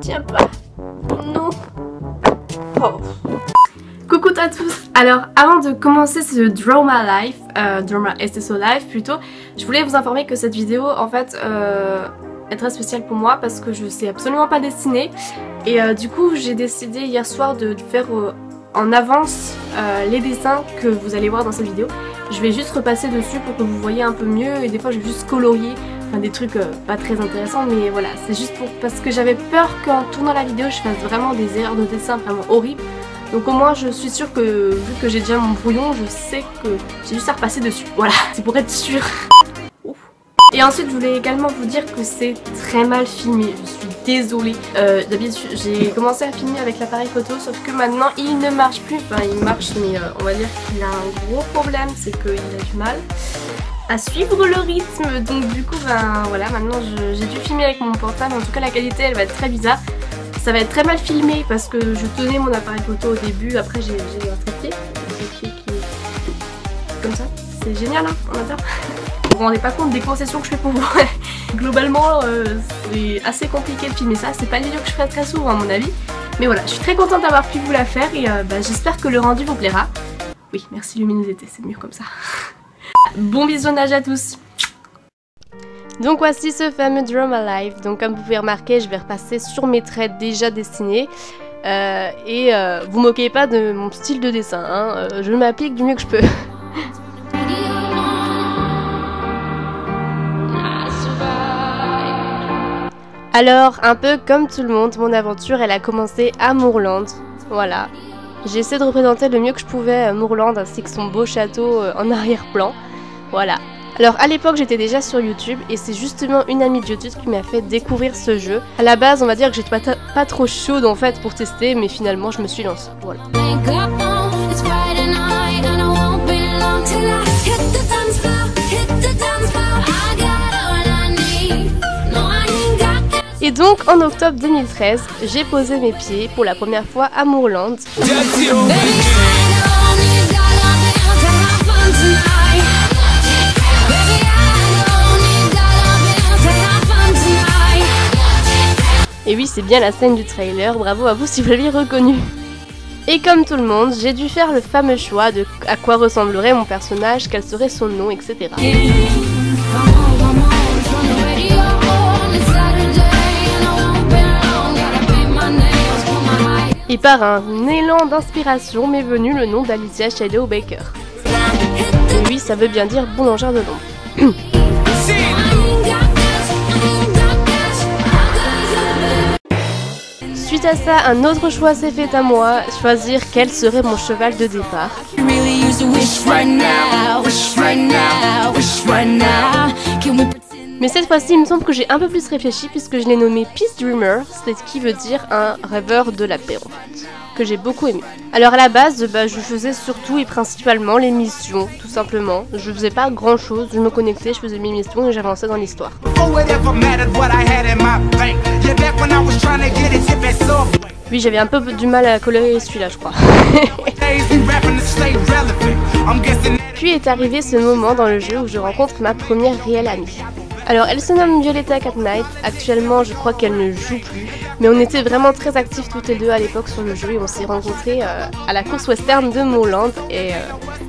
tient pas. Non. Coucou à tous Alors avant de commencer ce Drama Life, euh, Drama SSO Life plutôt, je voulais vous informer que cette vidéo en fait euh, est très spéciale pour moi parce que je sais absolument pas dessiner et euh, du coup j'ai décidé hier soir de faire euh, en avance les dessins que vous allez voir dans cette vidéo. Je vais juste repasser dessus pour que vous voyez un peu mieux et des fois je vais juste colorier enfin des trucs euh, pas très intéressants mais voilà c'est juste pour parce que j'avais peur qu'en tournant la vidéo je fasse vraiment des erreurs de dessin vraiment horribles. Donc au moins je suis sûre que vu que j'ai déjà mon brouillon je sais que j'ai juste à repasser dessus. Voilà c'est pour être sûre. Et ensuite je voulais également vous dire que c'est très mal filmé. Je suis désolée. Euh, d'habitude j'ai commencé à filmer avec l'appareil photo sauf que maintenant il ne marche plus. Enfin il marche mais euh, on va dire qu'il a un gros problème c'est qu'il a du mal à suivre le rythme. Donc du coup ben voilà maintenant j'ai dû filmer avec mon portable. En tout cas la qualité elle va être très bizarre. Ça va être très mal filmé parce que je tenais mon appareil photo au début. Après j'ai un trépied comme ça. C'est génial hein on adore vous vous rendez pas compte des concessions que je fais pour vous. Globalement euh, c'est assez compliqué de filmer ça. C'est pas les vidéos que je ferai très souvent à mon avis. Mais voilà je suis très contente d'avoir pu vous la faire et euh, bah, j'espère que le rendu vous plaira. Oui merci luminosité c'est mieux comme ça Bon visionnage à tous donc voici ce fameux Drama Live. Donc comme vous pouvez remarquer, je vais repasser sur mes traits déjà dessinés. Euh, et euh, vous moquez pas de mon style de dessin, hein. Euh, je m'applique du mieux que je peux. Alors, un peu comme tout le monde, mon aventure, elle a commencé à Moorland. Voilà. J'ai essayé de représenter le mieux que je pouvais Moorland ainsi que son beau château en arrière-plan. Voilà. Alors à l'époque j'étais déjà sur YouTube et c'est justement une amie de YouTube qui m'a fait découvrir ce jeu. À la base on va dire que j'étais pas, pas trop chaude en fait pour tester mais finalement je me suis lancée. Voilà. That. Et donc en octobre 2013 j'ai posé mes pieds pour la première fois à Moorland. Et oui c'est bien la scène du trailer, bravo à vous si vous l'aviez reconnu. Et comme tout le monde, j'ai dû faire le fameux choix de à quoi ressemblerait mon personnage, quel serait son nom, etc. Et par un élan d'inspiration m'est venu le nom d'Alicia Shadow Baker. Et oui, ça veut bien dire boulangère de l'ombre. À ça, un autre choix s'est fait à moi, choisir quel serait mon cheval de départ. Mais cette fois-ci, il me semble que j'ai un peu plus réfléchi puisque je l'ai nommé Peace Dreamer, c'est ce qui veut dire un rêveur de la paix en fait, que j'ai beaucoup aimé. Alors à la base, bah, je faisais surtout et principalement les missions, tout simplement. Je faisais pas grand chose, je me connectais, je faisais mes missions et j'avançais dans l'histoire. Oui, j'avais un peu du mal à colorer celui-là, je crois. Puis est arrivé ce moment dans le jeu où je rencontre ma première réelle amie. Alors elle se nomme Violetta Cat Knight, actuellement je crois qu'elle ne joue plus, mais on était vraiment très actifs toutes les deux à l'époque sur le jeu et on s'est rencontrés euh, à la course western de Moorland et euh,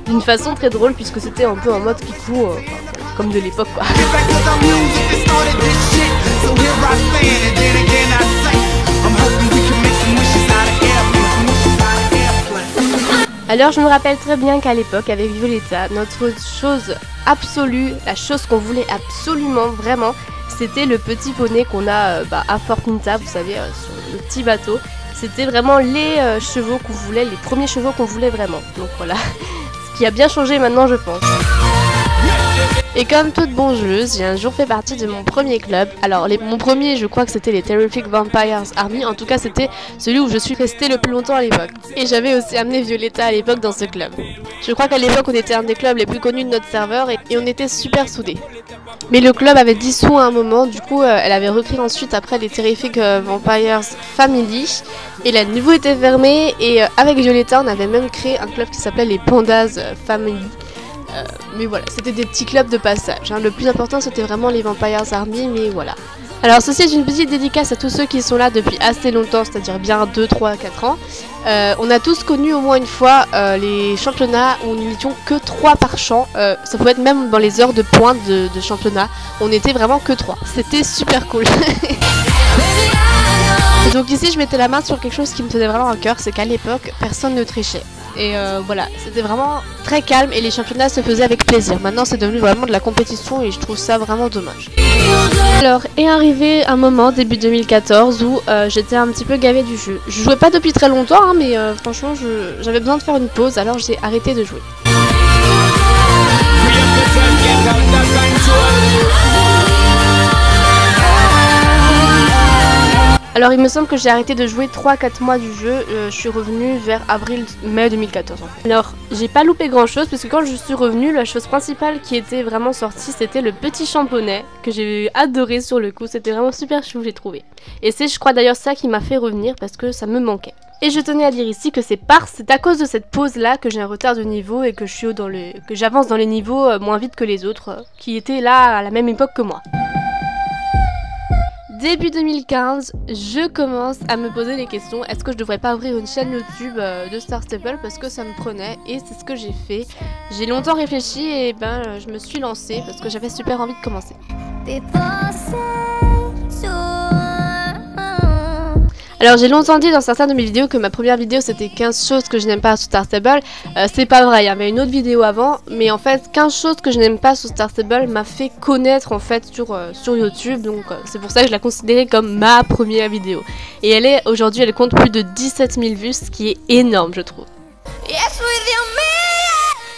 d'une façon très drôle puisque c'était un peu en mode kikou, euh, comme de l'époque quoi. Alors je me rappelle très bien qu'à l'époque avec Violetta, notre chose absolue, la chose qu'on voulait absolument vraiment, c'était le petit poney qu'on a euh, bah, à Fort Minta, vous savez, euh, sur le petit bateau. C'était vraiment les euh, chevaux qu'on voulait, les premiers chevaux qu'on voulait vraiment. Donc voilà, ce qui a bien changé maintenant je pense. Et comme toute bonne joueuse, j'ai un jour fait partie de mon premier club. Alors mon premier, je crois que c'était les Terrific Vampires Army. En tout cas, c'était celui où je suis restée le plus longtemps à l'époque. Et j'avais aussi amené Violetta à l'époque dans ce club. Je crois qu'à l'époque, on était un des clubs les plus connus de notre serveur et, on était super soudés. Mais le club avait dissous à un moment, du coup, euh, elle avait repris ensuite après les Terrific euh, Vampires Family. Et la niveau était fermée. Et euh, avec Violetta, on avait même créé un club qui s'appelait les Pandas Family. Euh, mais voilà, c'était des petits clubs de passage. hein. Le plus important, c'était vraiment les Vampires Army, mais voilà. Alors ceci est une petite dédicace à tous ceux qui sont là depuis assez longtemps, c'est-à-dire bien 2, 3, 4 ans. Euh, on a tous connu au moins une fois euh, les championnats où nous n'étions que 3 par champ. Euh, ça pouvait être même dans les heures de pointe de, de championnat. On était vraiment que 3. C'était super cool. Donc ici je mettais la main sur quelque chose qui me tenait vraiment à cœur, c'est qu'à l'époque personne ne trichait. Et euh, voilà, c'était vraiment très calme et les championnats se faisaient avec plaisir. Maintenant c'est devenu vraiment de la compétition et je trouve ça vraiment dommage. Alors est arrivé un moment, début 2014, où euh, j'étais un petit peu gavée du jeu. Je jouais pas depuis très longtemps, hein, mais euh, franchement j'avais besoin de faire une pause, alors j'ai arrêté de jouer. Alors il me semble que j'ai arrêté de jouer 3-4 mois du jeu, euh, je suis revenue vers avril-mai 2014 en fait. Alors j'ai pas loupé grand chose parce que quand je suis revenue, la chose principale qui était vraiment sortie c'était le petit champonnet que j'ai adoré sur le coup, c'était vraiment super chou j'ai trouvé. Et c'est je crois d'ailleurs ça qui m'a fait revenir parce que ça me manquait. Et je tenais à dire ici que c'est par, c'est à cause de cette pause là que j'ai un retard de niveau et que je dans le, que j'avance dans les niveaux euh, moins vite que les autres euh, qui étaient là à la même époque que moi. Début 2015, je commence à me poser les questions est-ce que je devrais pas ouvrir une chaîne YouTube euh, de Star Stable parce que ça me prenait et c'est ce que j'ai fait. J'ai longtemps réfléchi et ben euh, je me suis lancée parce que j'avais super envie de commencer. Alors j'ai longtemps dit dans certaines de mes vidéos que ma première vidéo c'était 15 choses que je n'aime pas sur Star Stable. Euh, c'est pas vrai, il y avait une autre vidéo avant, mais en fait 15 choses que je n'aime pas sur Star Stable m'a fait connaître en fait sur, euh, YouTube, donc euh, c'est pour ça que je la considérais comme ma première vidéo. Et elle est aujourd'hui, elle compte plus de 17 000 vues, ce qui est énorme je trouve.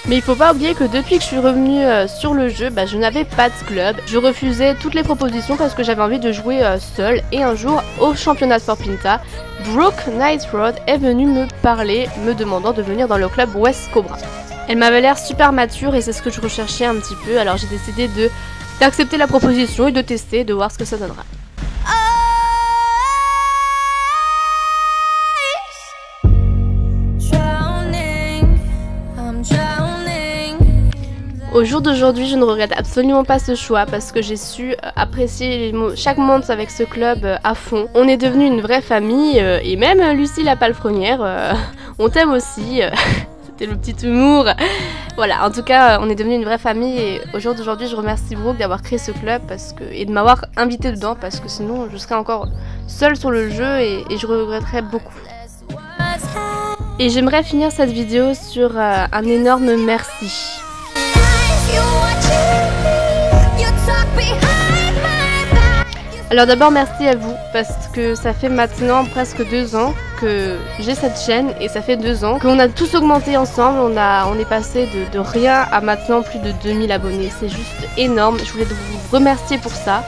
Mais il faut pas oublier que depuis que je suis revenue euh, sur le jeu, bah, je n'avais pas de club. Je refusais toutes les propositions parce que j'avais envie de jouer euh, seule. Et un jour, au championnat Sport Pinta, Brooke Night Road est venue me parler, me demandant de venir dans le club West Cobra. Elle m'avait l'air super mature et c'est ce que je recherchais un petit peu. Alors j'ai décidé d'accepter la proposition et de tester, de voir ce que ça donnera. Au jour d'aujourd'hui, je ne regrette absolument pas ce choix parce que j'ai su euh, apprécier chaque moment avec ce club euh, à fond. On est devenu une vraie famille euh, et même Lucie la palefrenière, on t'aime aussi. C'était le petit humour. Voilà, en tout cas, on est devenu une vraie famille et au jour d'aujourd'hui, je remercie Brooke d'avoir créé ce club parce que, et de m'avoir invité dedans parce que sinon, je serais encore seule sur le jeu et, je regretterais beaucoup. Et j'aimerais finir cette vidéo sur un énorme merci. Alors d'abord merci à vous parce que ça fait maintenant presque deux ans que j'ai cette chaîne et ça fait deux ans qu'on a tous augmenté ensemble. On, est passé de, rien à maintenant plus de 2000 abonnés. C'est juste énorme. Je voulais vous remercier pour ça.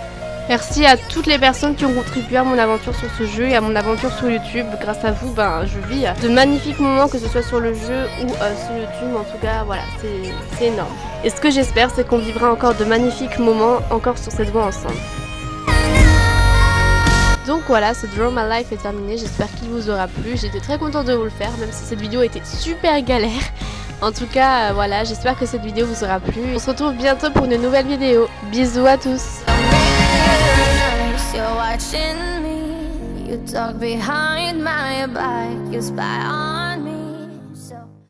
Merci à toutes les personnes qui ont contribué à mon aventure sur ce jeu et à mon aventure sur YouTube. Grâce à vous, ben, je vis de magnifiques moments, que ce soit sur le jeu ou euh, sur YouTube. En tout cas, voilà, c'est c'est énorme. Et ce que j'espère, c'est qu'on vivra encore de magnifiques moments encore sur cette voie ensemble. Donc voilà, ce Draw My Life est terminé, j'espère qu'il vous aura plu. J'étais très contente de vous le faire, même si cette vidéo était super galère. En tout cas, euh, voilà, j'espère que cette vidéo vous aura plu. On se retrouve bientôt pour une nouvelle vidéo. Bisous à tous